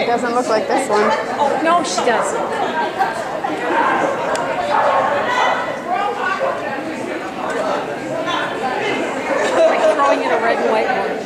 It doesn't look like this one. No, she doesn't. Like throwing in a red and white one.